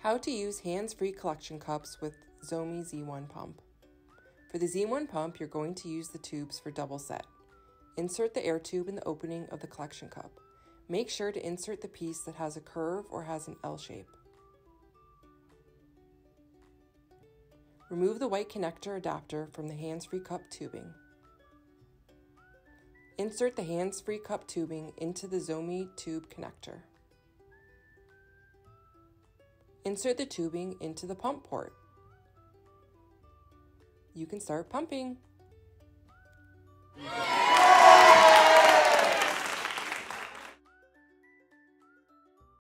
How to use hands-free collection cups with Zomee Z1 pump. For the Z1 pump, you're going to use the tubes for double set. Insert the air tube in the opening of the collection cup. Make sure to insert the piece that has a curve or has an L shape. Remove the white connector adapter from the hands-free cup tubing. Insert the hands-free cup tubing into the Zomee tube connector. Insert the tubing into the pump port. You can start pumping.